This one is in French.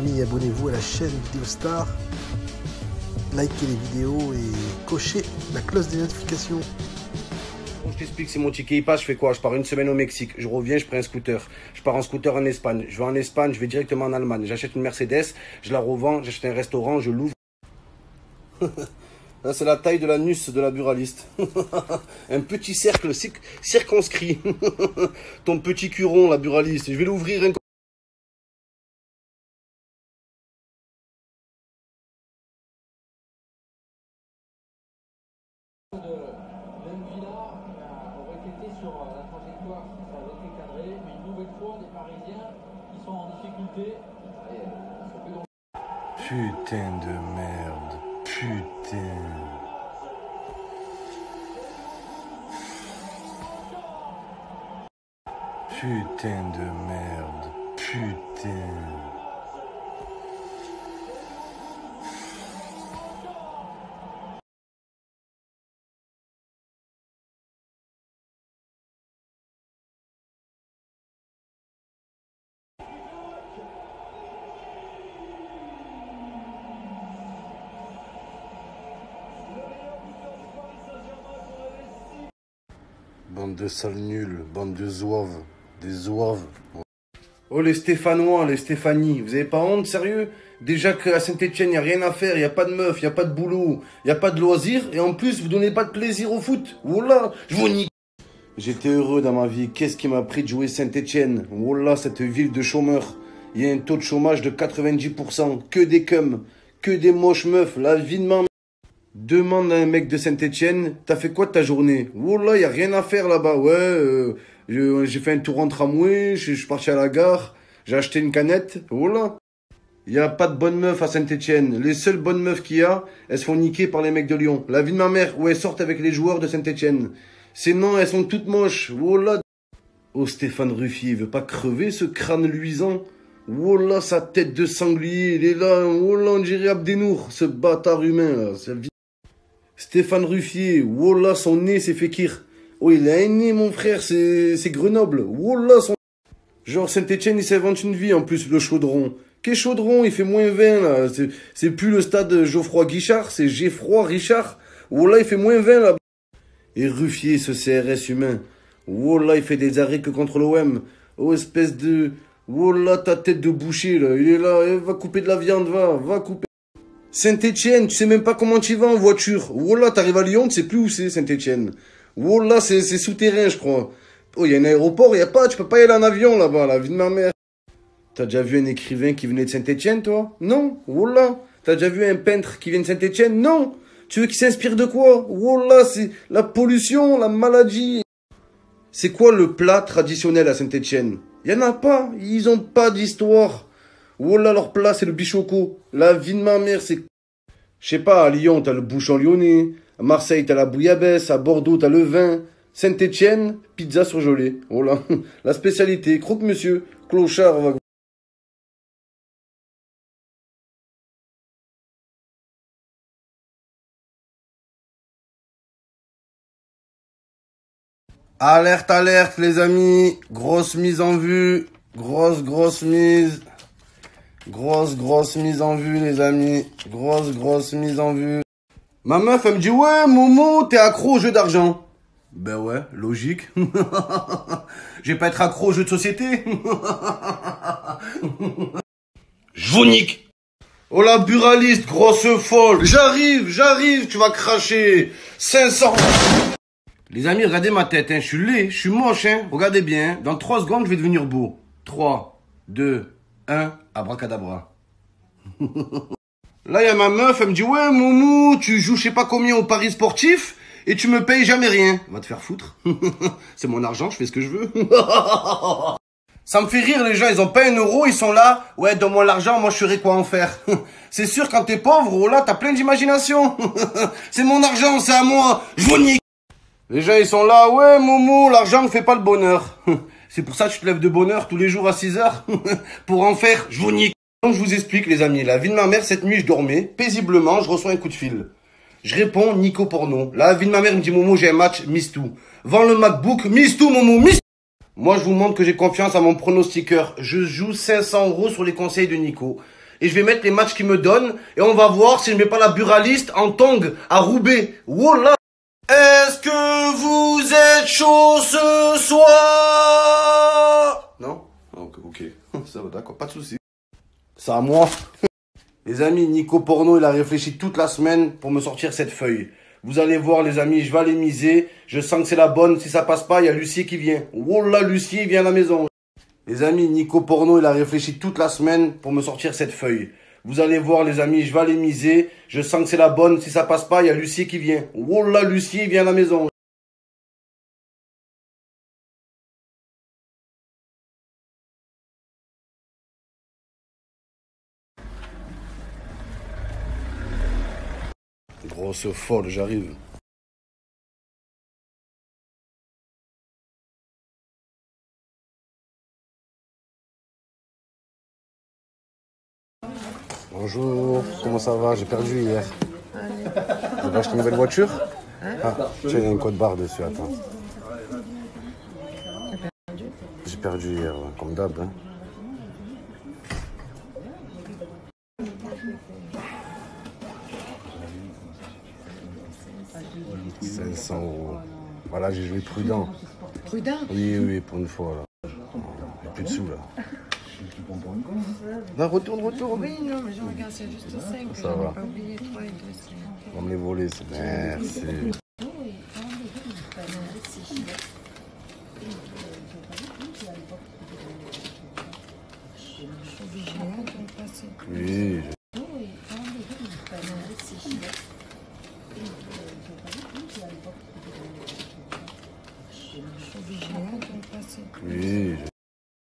amis, abonnez-vous à la chaîne Vidéo Star. Likez les vidéos et cochez la cloche des notifications. Je t'explique, c'est mon ticket il passe, je fais quoi? Je pars une semaine au Mexique, je reviens, je prends un scooter. Je pars en scooter en Espagne. Je vais en Espagne, je vais directement en Allemagne. J'achète une Mercedes, je la revends, j'achète un restaurant, je l'ouvre. Là, c'est la taille de l'anus de la buraliste. un petit cercle circonscrit. Ton petit curon, la buraliste. Je vais l'ouvrir un les Parisiens, ils sont en difficulté. Putain de merde. Putain. Putain de merde. Putain. Bande de sales nuls, bande de zouaves, des zouaves. Oh les Stéphanois, les Stéphanie, vous avez pas honte, sérieux? Déjà qu'à Saint-Etienne, il a rien à faire, il a pas de meuf, il a pas de boulot, il a pas de loisirs, et en plus, vous donnez pas de plaisir au foot. Voilà, je vous nique. J'étais heureux dans ma vie, qu'est-ce qui m'a pris de jouer Saint-Etienne Voilà, cette ville de chômeurs. Il y a un taux de chômage de 90%, que des cums, que des moches meufs, la vie de ma Demande à un mec de Saint-Etienne, t'as fait quoi de ta journée? Là, y a rien à faire là-bas. Ouais, euh, j'ai fait un tour en tramway, je suis parti à la gare, j'ai acheté une canette. Oh là. Y a pas de bonnes meufs à Saint-Etienne. Les seules bonnes meufs qu'il y a, elles se font niquer par les mecs de Lyon. La vie de ma mère, où elles sortent avec les joueurs de Saint-Etienne. Sinon, elles sont toutes moches. Là. Oh, Stéphane Ruffier, il veut pas crever ce crâne luisant là, sa tête de sanglier, il est là. Là, on dirait Abdenour, ce bâtard humain là. Stéphane Ruffier, voilà son nez c'est Fekir. Oh il a un nez mon frère, c'est Grenoble. Voilà son... Genre Saint-Etienne il s'invente une vie en plus le chaudron. Qu'est chaudron, il fait moins 20 là. C'est plus le stade Geoffroy Guichard, c'est Geoffroy Richard. Voilà il fait moins 20 là. Et Ruffier ce CRS humain. Voilà il fait des arrêts que contre l'OM. Oh espèce de... Voilà ta tête de boucher là, il est là, eh, va couper de la viande, va, va couper. Saint-Etienne, tu sais même pas comment tu vas en voiture. Voilà, t'arrives à Lyon, tu sais plus où c'est Saint-Etienne. Voilà, c'est souterrain, je crois. Oh, il y a un aéroport, il y a pas, tu peux pas y aller en avion là-bas, la vie de ma mère. T'as déjà vu un écrivain qui venait de Saint-Etienne, toi? Non, voilà. T'as déjà vu un peintre qui vient de Saint-Etienne Non. Tu veux qu'il s'inspire de quoi? Voilà, c'est la pollution, la maladie. C'est quoi le plat traditionnel à Saint-Etienne Il y en a pas, ils ont pas d'histoire. Voilà, leur plat, c'est le bichoco. La vie de ma mère, c'est... Je sais pas, à Lyon, t'as le bouchon lyonnais. À Marseille, t'as la bouillabaisse. À Bordeaux, t'as le vin. Saint-Étienne, pizza surgelée. Voilà. La spécialité. Croque monsieur. Clochard, va... Alerte, alerte, les amis. Grosse mise en vue. Grosse, grosse mise. Grosse, grosse mise en vue, les amis. Grosse, grosse mise en vue. Ma meuf, elle me dit, ouais, Momo, t'es accro au jeu d'argent. Ben ouais, logique. Je vais pas être accro au jeu de société. Je vous nique. Oh la buraliste, grosse folle. J'arrive, j'arrive, tu vas cracher. 500. Les amis, regardez ma tête, hein. Je suis laid, je suis moche, hein. Regardez bien. Dans 3 secondes, je vais devenir beau. 3, 2, 1, abracadabra. Là, il y a ma meuf, elle me dit, ouais, Moumou, tu joues je sais pas combien au paris sportif et tu me payes jamais rien. Va te faire foutre. C'est mon argent, je fais ce que je veux. Ça me fait rire, les gens, ils ont pas un euro, ils sont là. Ouais, donne-moi l'argent, moi je saurais quoi en faire? c'est sûr, quand t'es pauvre, oh là, t'as plein d'imagination. c'est mon argent, c'est à moi. Je vous nique. Les gens, ils sont là. Ouais, Momo, l'argent ne fait pas le bonheur. C'est pour ça que tu te lèves de bonheur tous les jours à 6 heures. pour en faire, je vous nique. Donc, je vous explique, les amis. La vie de ma mère, cette nuit, je dormais. Paisiblement, je reçois un coup de fil. Je réponds, Nico Porno. La vie de ma mère me dit, Momo, j'ai un match, miss tout. Vends le MacBook, miss tout, Momo, miss moi, je vous montre que j'ai confiance à mon pronostiqueur. Je joue 500 euros sur les conseils de Nico. et je vais mettre les matchs qu'ils me donnent et on va voir si je mets pas la buraliste en tong à Roubaix. Wallah. Est-ce que vous êtes chaud ce soir? Ça d'accord, pas de souci. C'est à moi. Les amis, Nico Porno, il a réfléchi toute la semaine pour me sortir cette feuille. Vous allez voir, les amis, je vais aller miser. Je sens que c'est la bonne. Si ça passe pas, il y a Lucie qui vient. Wallah, Lucie, il vient à la maison. Les amis, Nico Porno, il a réfléchi toute la semaine pour me sortir cette feuille. Vous allez voir, les amis, je vais aller miser. Je sens que c'est la bonne. Si ça passe pas, il y a Lucie qui vient. Wallah, Lucie, il vient à la maison. Grosse folle, j'arrive. Bonjour, comment ça va? J'ai perdu hier. Vous avez acheté une nouvelle voiture? Ah, tiens, il y a une code barre dessus, attends. J'ai perdu hier, ouais, comme d'hab. Hein. « 500 euros. Voilà, j'ai joué prudent. Prudent Oui, oui, pour une fois. Là. Il n'y a plus de sous, là. Non, retourne, retourne. Oui, non, mais je regarde, c'est juste 5. Ça va. pas oublié 3 et 2, On va me les voler, c'est... Merci. Je suis obligée hein, de le passer. Oui, je- Je suis